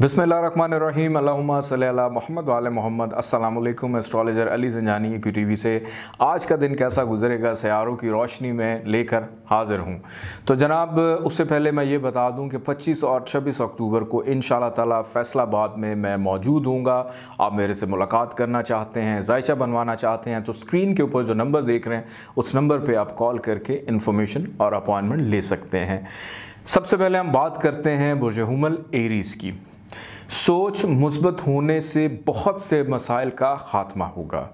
بسم اللہ الرحمن الرحیم اللہم صلی اللہ محمد وعلی محمد السلام علیکم اسٹرالجر علی زنجانی کی ٹی وی سے آج کا دن کیسا گزرے گا سیاروں کی روشنی میں لے کر حاضر ہوں تو جناب اس سے پہلے میں یہ بتا دوں کہ پچیس اور چھبیس اکتوبر کو ان شاء اللہ تعالیٰ فیصل آباد میں میں موجود ہوں گا آپ میرے سے ملاقات کرنا چاہتے ہیں ذائچہ بنوانا چاہتے ہیں تو اسکرین کے اوپر جو نمبر دیکھ رہے ہیں اس نمبر پہ آپ کال کر کے انفارمیشن اور اپوائنٹمنٹ لے سکتے ہیں سب سے پہلے ہم بات کرتے ہیں برج حمل ایریز کی سوچ مثبت ہونے سے بہت سے مسائل کا خاتمہ ہوگا۔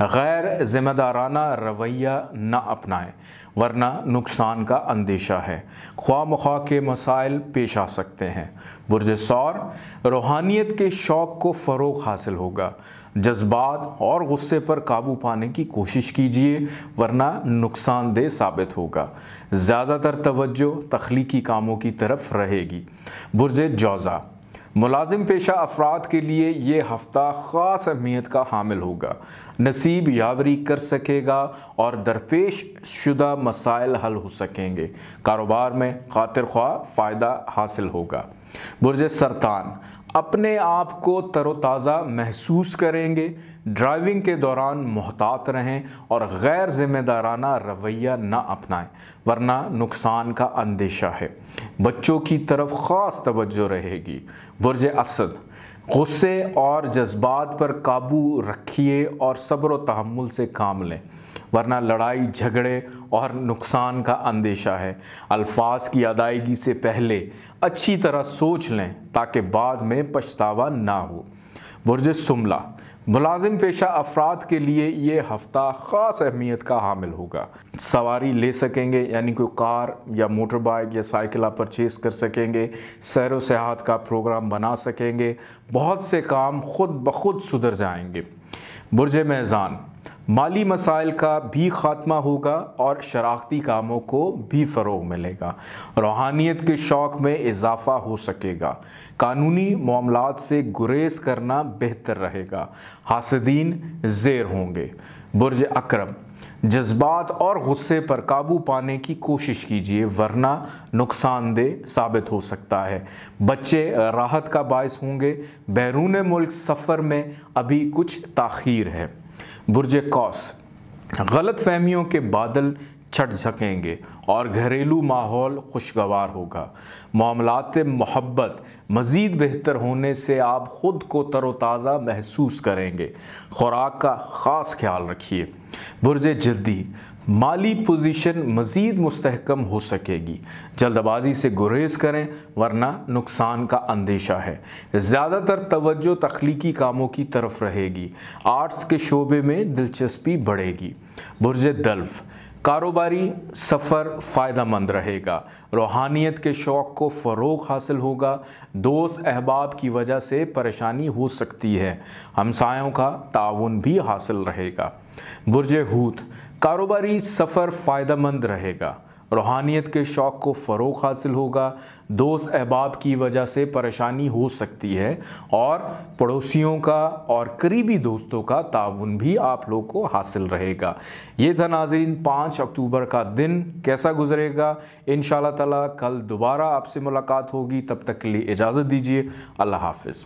غیر ذمہ دارانہ رویہ نہ اپنائیں، ورنہ نقصان کا اندیشہ ہے۔ خواہ مخواہ کے مسائل پیش آ سکتے ہیں۔ برج سور روحانیت کے شوق کو فروغ حاصل ہوگا۔ جذبات اور غصے پر قابو پانے کی کوشش کیجیے، ورنہ نقصان دہ ثابت ہوگا۔ زیادہ تر توجہ تخلیقی کاموں کی طرف رہے گی۔ برج جوزہ ملازم پیشہ افراد کے لیے یہ ہفتہ خاص اہمیت کا حامل ہوگا۔ نصیب یاوری کر سکے گا اور درپیش شدہ مسائل حل ہو سکیں گے۔ کاروبار میں خاطر خواہ فائدہ حاصل ہوگا۔ برج سرطان اپنے آپ کو تر و تازہ محسوس کریں گے ڈرائیونگ کے دوران محتاط رہیں اور غیر ذمہ دارانہ رویہ نہ اپنائیں، ورنہ نقصان کا اندیشہ ہے۔ بچوں کی طرف خاص توجہ رہے گی۔ برج اسد، غصے اور جذبات پر قابو رکھیے اور صبر و تحمل سے کام لیں۔ ورنہ لڑائی، جھگڑے اور نقصان کا اندیشہ ہے۔ الفاظ کی ادائیگی سے پہلے اچھی طرح سوچ لیں تاکہ بعد میں پچھتاوا نہ ہو۔ برج سملہ ملازم پیشہ افراد کے لیے یہ ہفتہ خاص اہمیت کا حامل ہوگا۔ سواری لے سکیں گے یعنی کوئی کار یا موٹر بائک یا سائیکل آپ پرچیز کر سکیں گے، سیر و سیاحت کا پروگرام بنا سکیں گے، بہت سے کام خود بخود سدھر جائیں گے۔ برج میزان، مالی مسائل کا بھی خاتمہ ہوگا اور شراختی کاموں کو بھی فروغ ملے گا۔ روحانیت کے شوق میں اضافہ ہو سکے گا۔ قانونی معاملات سے گریز کرنا بہتر رہے گا۔ حاسدین زیر ہوں گے۔ برج اکرم جذبات اور غصے پر قابو پانے کی کوشش کیجیے ورنہ نقصان دہ ثابت ہو سکتا ہے۔ بچے راحت کا باعث ہوں گے۔ بیرون ملک سفر میں ابھی کچھ تاخیر ہے۔ برج کوس غلط فہمیوں کے بادل چھٹ جھکیں گے اور گھریلو ماحول خوشگوار ہوگا۔ معاملات محبت مزید بہتر ہونے سے آپ خود کو تر و تازہ محسوس کریں گے۔ خوراک کا خاص خیال رکھیے۔ برج جدی مالی پوزیشن مزید مستحکم ہو سکے گی۔ جلد بازی سے گریز کریں، ورنہ نقصان کا اندیشہ ہے۔ زیادہ تر توجہ تخلیقی کاموں کی طرف رہے گی۔ آرٹس کے شعبے میں دلچسپی بڑھے گی۔ برج دلف۔ کاروباری سفر فائدہ مند رہے گا۔ روحانیت کے شوق کو فروغ حاصل ہوگا۔ دوست احباب کی وجہ سے پریشانی ہو سکتی ہے۔ ہمسایوں کا تعاون بھی حاصل رہے گا۔ برج ہوت، کاروباری سفر فائدہ مند رہے گا۔ روحانیت کے شوق کو فروغ حاصل ہوگا۔ دوست احباب کی وجہ سے پریشانی ہو سکتی ہے اور پڑوسیوں کا اور قریبی دوستوں کا تعاون بھی آپ لوگ کو حاصل رہے گا۔ یہ تھا ناظرین پانچ اکتوبر کا دن۔ کیسا گزرے گا؟ ان شاء اللہ تعالیٰ کل دوبارہ آپ سے ملاقات ہوگی۔ تب تک کے لیے اجازت دیجیے اللہ حافظ۔